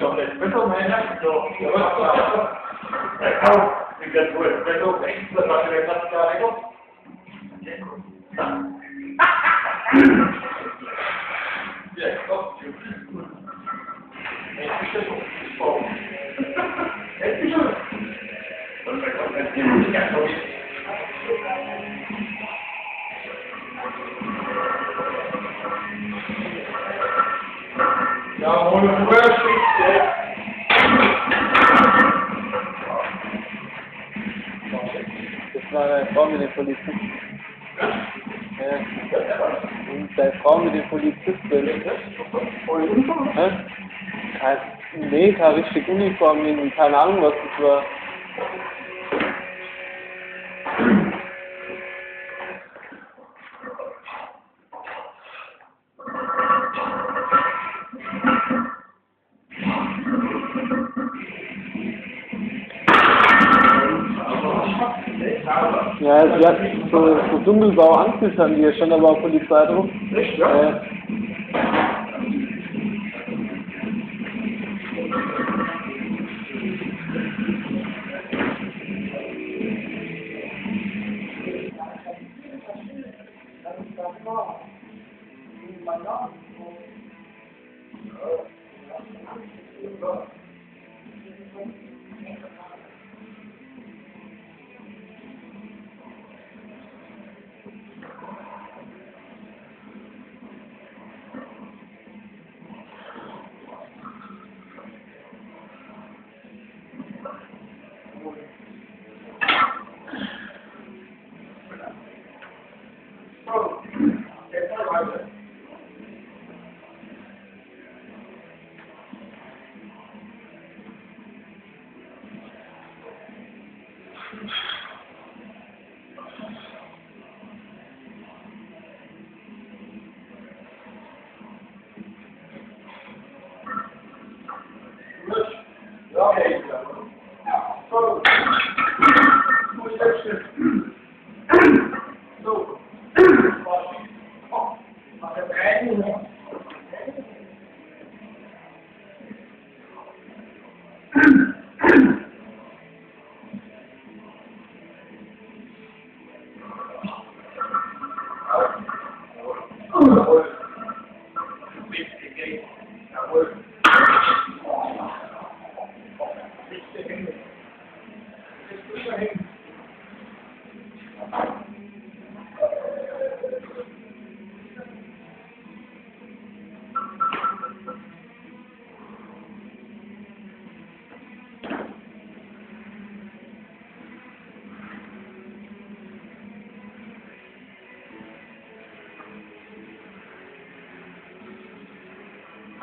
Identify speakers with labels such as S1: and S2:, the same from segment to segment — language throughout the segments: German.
S1: honestu beso menak jo eta ikatu ez dago ez dago ezk ez batarekatzak alegor nekrota ja ezko pizko ez pizko Thank you. Dann kommt das
S2: war deine Frau mit dem Polizisten. Ja. Und deine Frau mit dem Polizisten. Hä? Kein, nee, keine richtig Uniform, in- keine Ahnung, was das war. Ja, sie hat so, so dunkelblau Anzug haben die ja schon, aber auch Polizei drauf.
S1: Echt, ja?
S2: Äh,
S1: So, Okay. Now, so, push that. So, oh, okay. Thank you.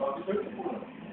S1: Bak bir.